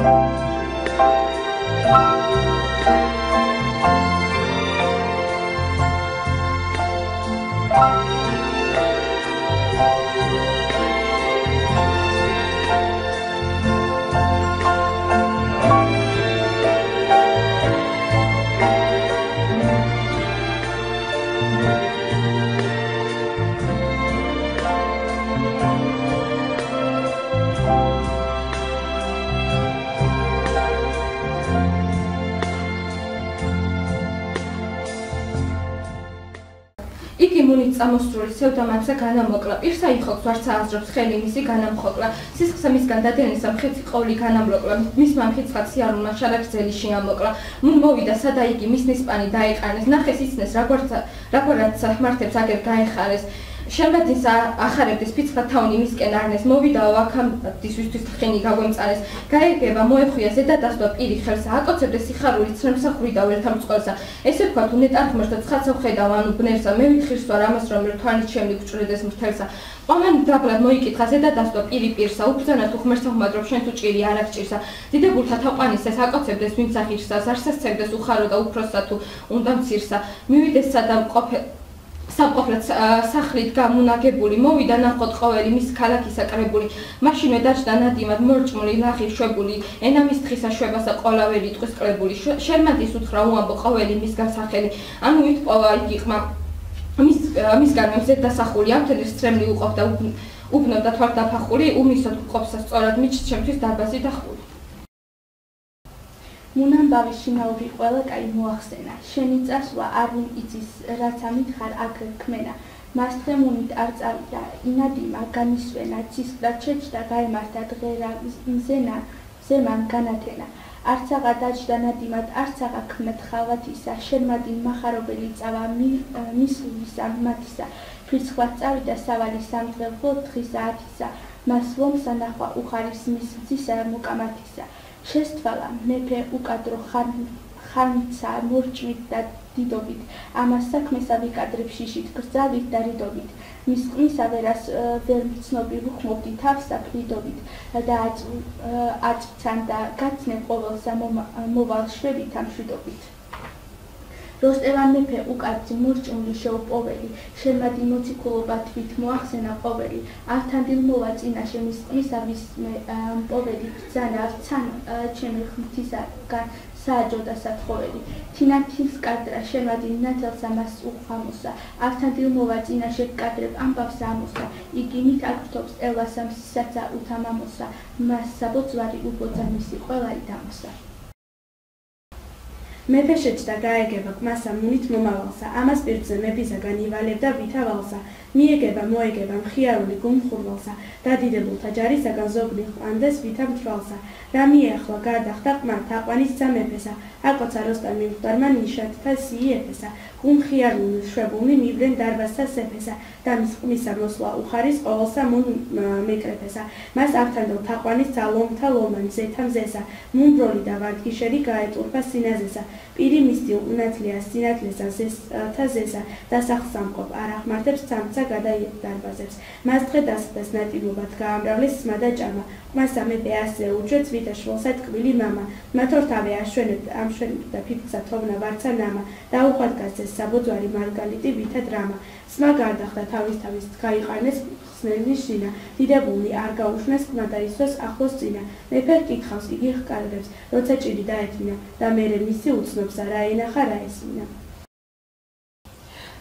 მუნით 啊。წამოსწრული სევდამანცა განამოკლა. პირსა იხოქს ვარც ააზრობს ხელი მისი განამხოკლა. სისხლსა მისგან დადენისა მხეცი ყოვლი განამროკლა მის მამხიცხად სიარულმა შარაგზელი შეამოკლა. მუნ მოვიდა სადა იგი მის ნისპანი დაეყარნეს ნახეს იცნეს რაგვარც რაგვარაც მართებს აგერ გაეხარეს შემდეგის ახარებდეს ფიცხა თავნი მისკენ არნეს მოვიდაო აქამდე ვისთვის ხენი გაგვემწარეს გაიგება მოეხვია ზედა დასვა პირი ხელს. აკოცებდეს სიხარული ცრემსახური და ვერთან წყალსა ესე ვქვა თუ ნეტარქმერს და ცხაცო ხედავ ანუ ბნერსა მე ვიხირს ვარ ამას რომ ერთვანი ჩემი გჭრედეს მრთელსა ყოვენ დაბლად მოიკითხა ზედა დასვა პირი პირსა. უფზანა თუ ხმერსა ხმადრობ შენ თუ ჭირი არ აღჭირსა. დიდებულთა თაყვანის ეს აკოცებდეს ვინც ახირსა ზარსას ცეგდეს უხარო და უფროსა თუ უნდა მცირსა. მივიდეს სადამ ყოფე სამყოფლად სახლით გამუნაგებული მოვიდა ნახოთ ყოველი მის ქალაქისა კრებული მაშინვე დაჭდა ნადიმად მორჭმული ნახი შვებული ენამის თხისა შვებასა ყოლავერი ტყვის კრებული შერმანტის უთხრა უამბო ყოველი მის გასახელი ანუ ვითყვა იგი ყმა მის მისგან მზედ დასახული ამ თელის წრემლი უყოფდა უბნოდა თვარ დაფახული უმისოდ ყოფსა სწორად მიჩ ჩემთვის დარბაზი და ხული მუნამბავი შინაური ყველა კაი მოახსენა. შენი წასვლა არ იცის რაც ამითხარ აქ კმენა მასთე მუნით არ წავიდა ინადიმა განისვენა ცისკდა ჩეჩდა გაემართა დღერა მზენა ზემან განათენა. არცაღა დაჭდა ნადიმად არცაღა ქმეთ ხალათისა შენმადი מחარობელი წავა მისულისა მათისა. ფირცხლა წავიდა სავალი სამდღე დღისა ათისა მას ლომსა ნახვა უხარის მის ძისა მოკამათისა შესთვალა მეფე უკადრო ხან ხანცა მორჭმით და დიდობით. ამას საქმესა ვიკადრებ შიშით გრძავით და რიდობით. მის ყმისა ვერას ვერ მცნობი ვუხმობდი თავსა ფრიდობით და აწწან და გაცნე ყოველსა მოვალ შვებით ამ შვიდობით როსტევან მეფე უკაცი მორჭმული შეუპოველი შემადი მოციქულობა თვით მოახსენა ყოველი. ართანდილ მოვა წინაშე მის ყმისა ვის მე პოველი ბრძანა ცან ჩემი ხმთისაგან საჯოდა სათხოველი თინათის კადრა შემადი ნათელსა მას უხამოსა ართანდილ მოვა წინაშე კადრებ ამბავს ამოსა. იგი მით აკრთობს ელასამ სისაც უთამამოსა. მას საბოძვარი უბოძა მისი ყველარი დამოსა მეფე შეჭდა გაეგება ყმასა მუნით მომავალსა. ამას პირზე მეფისაგან ივალებდა ვითავალსა მიეგება მოეგება მხიარული გუმხურვალსა დადიდებულთა ჯარისაგან ზოგნი ყვანდეს ვითა მთრვალსა რა მიეახლა გარდახდა ყმა თაყვანის ძამეფესა აკოცა როსტამ მიმხდარმა ნიშათთა სიეფესა. გუმხიარული შვებულნი მივლენ დარბასთა სეფესა და მის ყმისა მოსვლა უხარის ყოველსა მუნ მეკრეფესა. მას ართანდელ თაყვანის ძალომთა ლომან ზეთა მზესა. მუმბროლი და ვარკიშერი გაეტურფა სინაზესა. პირი მისდი უნათლია სინათლესა ზესთა ზესა. დასახსამყოფ არ აღმართებს სამცა და გადაიდარბაზებს. მას დღე დასდეს ნატილობად გაამრავლის ძმა და ჭამა. მას ამეფე ასე უჯრեց, ვიდრე შვილსა ტკბილი მამა. მათორთავე აშვენებდა, ამშვენებდა ფიფცა თოვნა ვარცა ნამა. დაუხვად გასცეს საბოძვარი მარგალიტი ვითა დრამა. ძმა გარდახდა თავის-თავის გაიყარნეს ხსნელი შინა. დიდებული არ გაუშვეს ხმა და ისვეს ახლოს წინა. მეფე კითხავს, იგი ჰკარგებს, როცა ჭირი დაეთინა და მერე მისი უცნობს რა ენახა რა ესინა.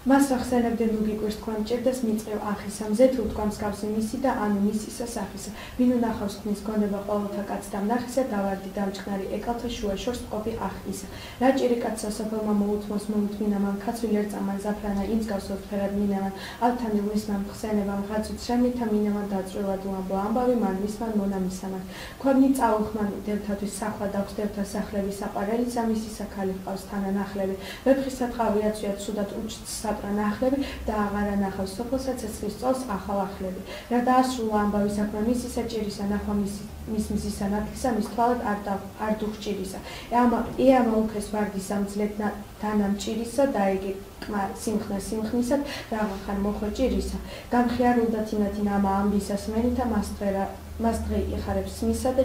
მას ახსენებდნენ ლოგიკურს თქვენ ჭირდეს მიწევ ახისა მზეთ უთქვამს გავსი მისი და ანუ მისისა სახისა. ვინ უნახავს ქნის გონება ყოველთა კაცთა ნახისა დავარდი დამჭყნარი ეკალთა შუა შორს ყოფი ახისა. რა ჭირი კაცსა საფელმა მოუთმოს მოუთმინა მან კაცვი ლერწამან ზაფრანა ინს გავსოთ ფერად მინამან ალთანი მისმან ხსენება მღაცუც შემითა მინამან დაწრევად უამბო ამბავი მან მისმან მონა მისამან. ქვაბნი წაუხმან დელთათვის სახლა დაგს დელთა სახლები საყარელი სამისი საქალი ყავს თანანახლები. ვეფხისა ტყავია ცუდად ცუდად უჩს საპრა ნახლები და აღარა ნახავს სოფელსა ცეცხლის წოლს ახალ ახლები რა დაასრულა ამბავი საქმე მისი საჭირისა ნახვა მისი მის მისისა ნათლისა მის თვალად არ არ დუხჭირისა ეამა ეამა უქეს ვარდი სამძლეთ თანამჭირისა და იგი კმა სიმხნა სიმხნისა რაღაცან მოხვეჭირისა გამხიარულდა თინათინ ამა ამბისას მენითა მასწრა მას დღე იხარებს მისა და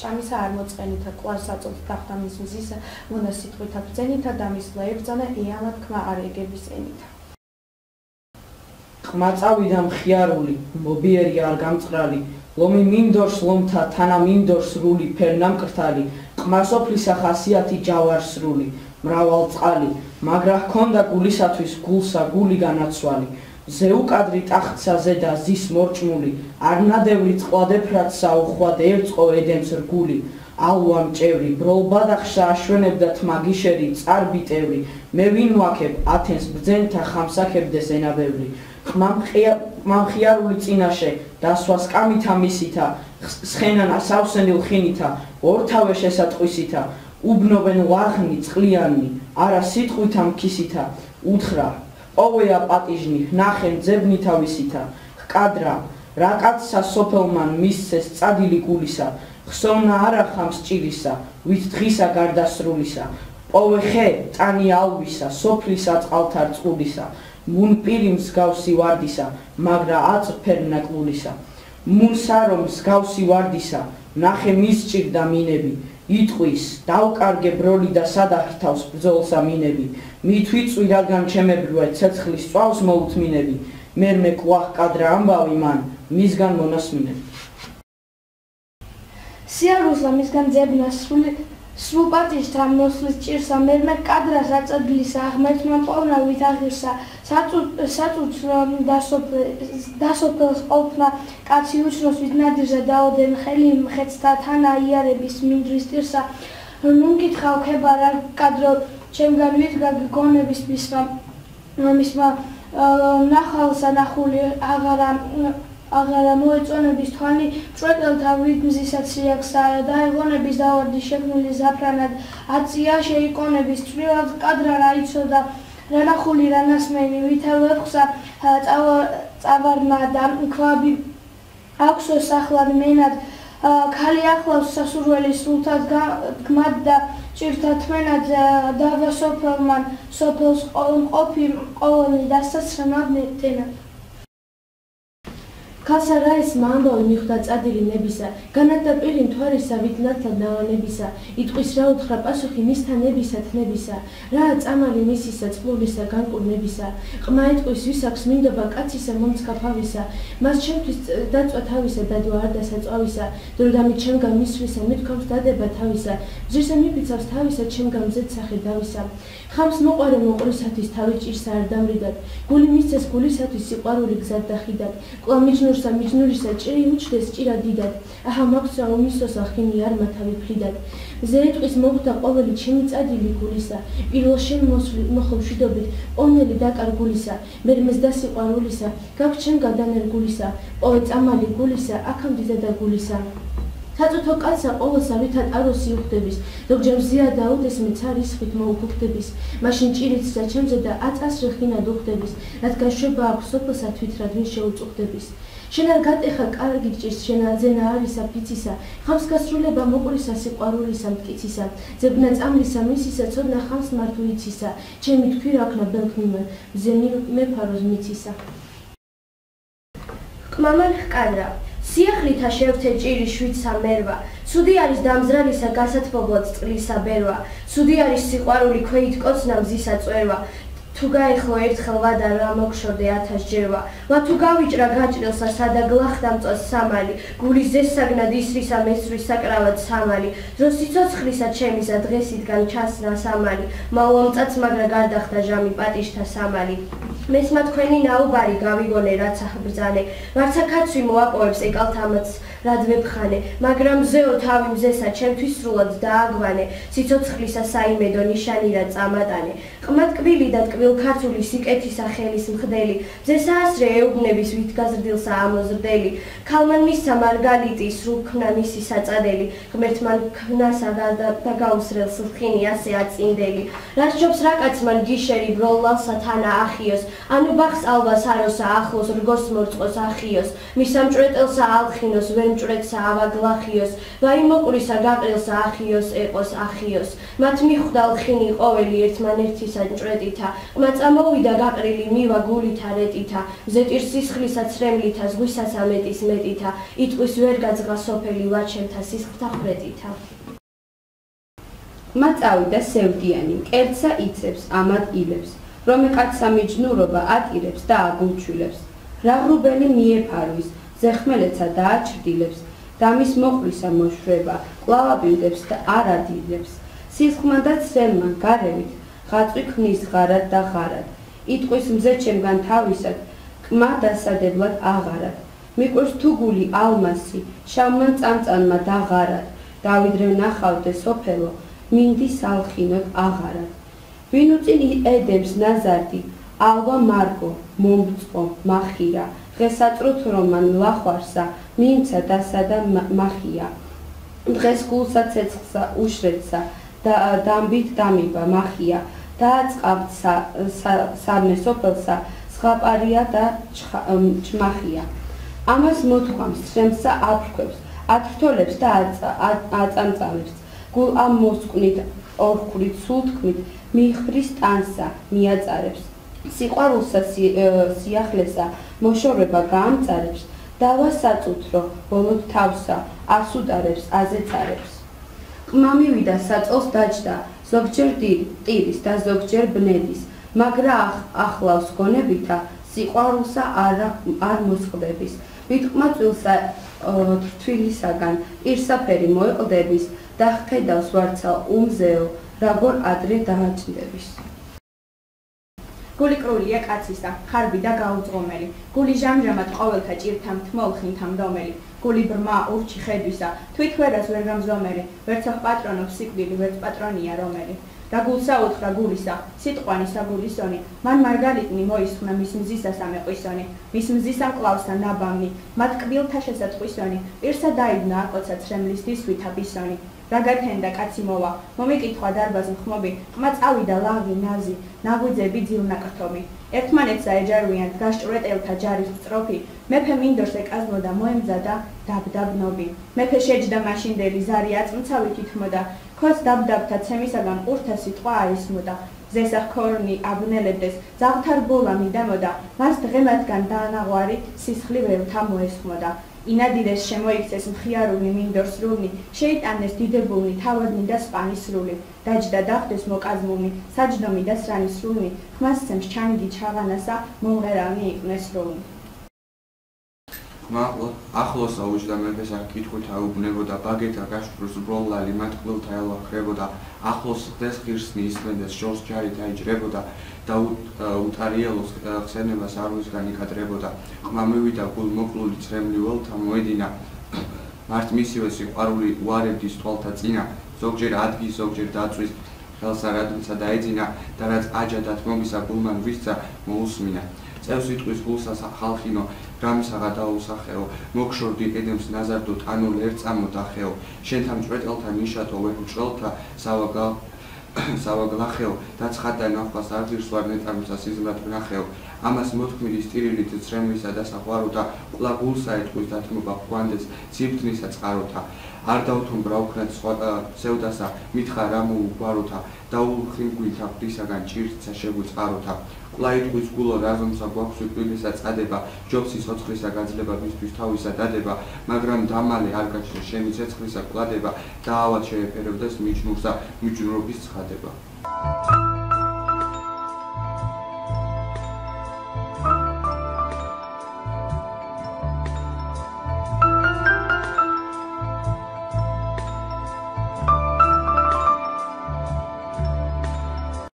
ჭამისა არ მოწყენითა ყვას აწოლს თახთა მის მზისა მონა სიტყვითა ბძენითა და მის ლაებძანა ეამა თქმა არ ეგების ენითა. ყმა წავიდა მხიარული მობიერი არ გამწყრალი ლომი მინდორს ლომთა თანა მინდორს რული ფერნამკრთალი ყმასოფლისა ხასიათი ჯავარსრული მრავალ წყალი მაგრა ჰქონდა გულისათვის გულსა გული განაცვალი ზეუკადრი ტახტსა ზედა ზის მორჭმული არნადევრი წყლადეფრათსა უხვად ერწყო ედემს რგული. ალვამ ჭევრი ბროლბადახშა აშვენებდა თმაგიშერი წარბიტევრი. მე ვინ ვაქებ ათენს ბძენთა ხამსაქებდეს ენაბევრი. მამხიარული წინაშე დასვას კამითა მისითა სხენანა სავსენილ ხინითა ორთავე შესატყვისითა. უბნობენ ვაღნი წყლიანი არა სიტყვითა მქისითა უთხრა ოვეა პატიჟნი ნახენ ძებნი თავისითა ჰკადრა რა კაცსა სოფელმან მისცეს წადილი გულისა. ხსოვნა არა ხამს ჭირისა ვით დღისა გარდასრულისა. ოვე ხე წანი ალვისა სოფლისა წყალთა წყულისა მუნ პირი მსგავსი ვარდისა, მაგრა აწფერ ნაკლულისა. მუნ სარო მსგავსი ვარდისა, ნახე მის ჭირდა მინები, იტყვის, დავკარგე ბროლი და სადახრთავს ბრძოლსა მინები. მithვიწვი რადგან ჩემებრუე ცეცხლის წვავს მოუთმინები, მერმე ყვახ კადრა ამბავი მან, მისგან მონასმინები. სიარუსა მისგან ძებნა სრული სულ პატიშთა მოსლის ჭირსა მერმე კადრას აწადლისა აღმერთმა პოვნა ვით აღირსა საწუც დასოფელს ყოფნა კაცი უჩნოს ვით ნადირზე დაოდენ ხელი მხეცთა თანა იარების მინდრის ტირსა. ნუ გითხავ ხება რა კადრო ჩემგან ვით გაგონების მისმა მისმა ნახალსა ნახული აღარა აღარა მოეწონების თვალი ჭრეტელთა ვიდმზისაც რეაქსა და ეგონების დავარდი შექმნილი ზაფრანად აწია შეიკონების წვრილად კადრა რა იცოდა? რანახული რანასმენი ვითელხსა წავარმა და ქვაბი აქვსო სახლად მენად. ქალი ახლავს სასურველი სულთად გმად და ჭირთა თმენად დავასოფელმან სოფელს ყოფი ყოველი დასაცრემად ნეტენად ქალსარა ეს მანდოლ მიხვდა წადილი ნებისა განადა პირი მთვარისა ვითნათა დავანებისა იტყვის რა უთხრა პასუხი მისთან ნებისა თნებისა რა წამალი მისისა წყლულისა განკურნებისა ყმა იტყვის ვის აქვს მინდობა კაცისა მომცკაფავისა მას ჩემთვის დაწვა თავისა დადო არ დასაწვავისა დრო დამი ჩემგან მისვლისა მithქობს დადება თავისა ძირსა მიფიცავს თავისა ჩემგან მზეთ სახე დავისა. ხამს მოყარე მოყრისათვის თავი ჭირსა არ დამრიდად გული მისცეს გულისათვის სიყვარული გზად და ხიდად კლა მიჯნურსა მიჯნურისა ჭირი უჩდეს ჭირა დიდად. აჰა მაქსა უმისოსა ხინი არ მათავი ფრიდად. ზეეთყის მოხდა ყოველი ჩემი წადილი გულისა. პირველ შენ მოხოვშვიდობით ონელი დაკარგულისა მერმეს და სიყვარულისა გაქვს ჩემ გადანერგულისა ყოვე წამალი გულისა აქამდე და გულისა. საწუთო კაცსა ყოველსა ვითად აროსი უხდების ზოგჯერ მზია დაუდეს მე ცარის ხით მოუხდების მაშინ ჭირიც და ჩემზე და აწას რეხინა დუხდების რადგან შვება აქვს სოფლსა თვითრად ვინ შეუწუხდების შენ არ გატეხა კარგი ჭირს შენ აზენა არისა ფიცისა ხამს გასრულება მოყრისა სიყვარულისა მტკიცისა ძებნა წამლისა მისისა ცოდნა ხამს მარტო იცისა ჩემი თქვი რა ქნა ბელქნიმა ზემი მეფაროს მიცისა. კმამან ჰკადრა სიახლითა შევთე ჭირი შვიცა მერვა სუდი არის დამზრალისა გასათბობლად წყლისა ბერვა სუდი არის სიყვარული ქვეით კოცნა მზისა წვერვა თუ გაიხლო ერთხელ ვადა რა მოგშორდე ათასჯერვა ვა თუ გავიჭრა გაჭრილსა სადა გლახდა მწოს სამალი? გულის ზესაგნად ისრისა მესრის საკრავად სამალი? დრო სიცოცხლისა ჩემისა დღესითგან ჩასნა სამალი? მალომწაც მაგრა გარდახდა ჟამი პატიშთა სამალი? მესმა თქვენი ნაუბარი გავიგონე რაც ახბრძანე. მარცა კაცვი მოაპოვებს ეკალთამაც რადმებხანე მაგრამ ზეო თავი მზესა ჩემთვის სრულად დააგვანე. სიცოცხლისა საიმედო ნიშანი რა წამატანე. ყმად კბილი და ტკბილ ქართული სიკეთისა ხელის მხდელი მზესაასრე ეუბნების ვით გაზრდილსა ამოზრდელი ქალმან მისცა მარგალიტი სრულქნა მისი საწადელი ღმერთმან ქნასა და გაუსრელ სხინი ასე აწინდელი. რაც ჯობს რაკაც მან გიშერი ბროლალსა თანა ახიოს? ანუ ბახს ალბას აროსა ახლოს რგოს მორწყოს ახიოს? მისამჭრეტელსა ალხინოს ვერ მჭრეთსა ავაგლახიოს ვაიმოყვრისა გაყრილსა ახიოს ეყოს ახიოს? მათ მიხვდა ლხინი ყოველი ერთმანერთისა მჭრეტითა ყმა წამოვიდა გაყრილი მივა გულითა რეტითა ზეტირ სისხლისა ცრემლითა ზღვისას ამეტის მეტითა იტყვის ვერ გაძღა სოფელი ვაჩემთა სისხლთა ხრეტითა ყმა წავიდა სევდიანი მკერდსა იცებს ამად ილებს რომ კაცსა მიჯნურობა ატირებს და აგულჩვილებს რა ღრუბელი მიეფარვის ზეხმელეცა დააჩრდილებს და მის მოყვრისა მოშვება, კლავაბილდებს და არ ადილებს. სისხლმა და ცრემმა გარევით, ხაწვი ქმნის ღარად და ღარად. იტყვის მზე ჩემგან თავისად, კმა დასადებლად აღარად. მიყვარს თუ გული ალმასი, შავმან წამწანმა დაღარად. დავიდრე ნახავდე სოფელო, მინდი სალხინოთ აღარად. ვინ უწინ ედებს ნაზარდი, ალვა მარგო, მომწყო, მახირა. დღესაწრუთ რომან ლახვარსა მინცა დასადა მახია დღეს გულსა ცეცხლსა უშრეცა და დამბით დამიბა მახია დააწყავთ სამე სოფელსა სხვაპარია და ჩმახია. ამას მოთქვამს შემსა აფრქვებს ათრთოლებს და აწამწამებს გულ ამ მოსკვნით ორქვრით სულთქმით მიხრის ტანსა მიაწარებს სიყვარულსა სიახლესა მოშორება გაამწარებს. დავა საწუთრო ბოლოდ თავსა ასუდარებს აზეწარებს ყმა მივიდა საწოლს დაჯდა. ზოგჯერ ტირის და ზოგჯერ ბნედის. მაგრა ახლავს გონებითა სიყვარულსა არ არ მოსხდების. ვით ყმა წილსა თვილისაგან. პირსაფერი მოეყდების. და ხედავს ვარცალ უმზეო როგორ ადრე დააჭდების გული კრულია კაცისა, ხარბი და გაუძღომელი. გული ჟამჟამად ყოველთა ჭირთან თმოლ ხინთან დომელი. გული ბრმა ურჩი ხედვისა, თვით ვერას ვერ გამზომერი. ვერც ახ პატრონობს სიკვდილი, ვერც პატრონია რომელი. და გულსა უთხრა გულისა, სიტყვანი საგულისონი, მან მარგალიტნი მოისხნა მის მზისა სამეყვისონი, მის მზისა მკლავსა ნაბამნი, მათ კბილთა შესაწყისონი, პირსა დაიბნა აკოცა ცრემლის დისვითა ბისონი. რაგათენდა კაცი მოვა, მომიკითხვა დარბაზ მხმობი, ყმა წავიდა ლავი ნაზი, ნაგვიძები ძილნაკრთობი. ერთმანეთსა ეჯარვიან გაშჭრეტელთა ჯარის წროფი, მეფე მინდორს ეკაზმოდა მოემზადა დაბდაბნობი. მეფე შეჯდა მაშინდელი ზარი აწმცავით ითმოდა, ქოს დაბდაბთა ცემისაგან ყურთა სიტყვა აისმოდა. ზესა ხორნი აბნელებდეს ზაღთარ ბოლა მიდამოდა მას დღემათგან დაანაღვარი სისხლი ვერთა მოესხმოდა ინადიდეს შემოიქცეს მხიარული მინდორსრული შეიტანეს დიდებულნი თავადნი და სპანისრული დაჯდა დახდეს მოკაზმული საჯდომი და სრანისრული ხმასცემს ჩანგი ჩაღანასა მომღერალნი იყნეს რული მაღლა ახლოს აუჯდა მეფეს აქ კითხვით აუბნებოდა ბაგეთა გაშფროს ბროლალი მათ კვილთა ელახრებოდა ახლოს ხდეს ღირსნი ისმენდეს შორს ჯარით აიჯრებოდა და უტარიელოს ხსენებას არუსგან იკადრებოდა ყმა მივიდა გულ მოკლული ცრემლი ველთა მოედინა. მართ მისივე სიყვარული უარებდის თვალთა წინა. ზოგჯერ ადგის ზოგჯერ დაწვის ხელსა რადმცა დაეძინა და რაც აჯადათ მომისა გულმან ვისცა მოусმინა წევს იტყვის გულსა ხალხინო რამისაღა დაუსახეო მოგშორდი ედემს ნაზარდო ტანულ ერწამო დახეო შენთან ჭრეტელთა ნიშათო ვეფუჭრელთა სავაგა სავაგლახეო. დაცხადა ნახავს არგირს ვარ ნეტამისა სიზმრად ნახეო ამას მოთქმილი სტილით ცრემლისა და საყვაროთა ყლა გულსა ეტყვის დათმობა ყვანდეს ციფთნისა წყაროთა არ დავთომ ბრაუქნად სხვა სევდასა მითხა რა მოუგვაროთა დაულხინგვითა ფრისაგან ჭირცა შეგვიწყაროთა ყლაიტყვის გულო რაზომსა გვაქვს უპილისა წადება ჯობს სიცოცხლისა გაძლება მისთვის თავისა დადება მაგრამ დამალე არ გაჩნდა შენი ცეცხლისა ყლადება და ავად შეეფერებდეს მიჯნურსა მიჯნურობის ცხადება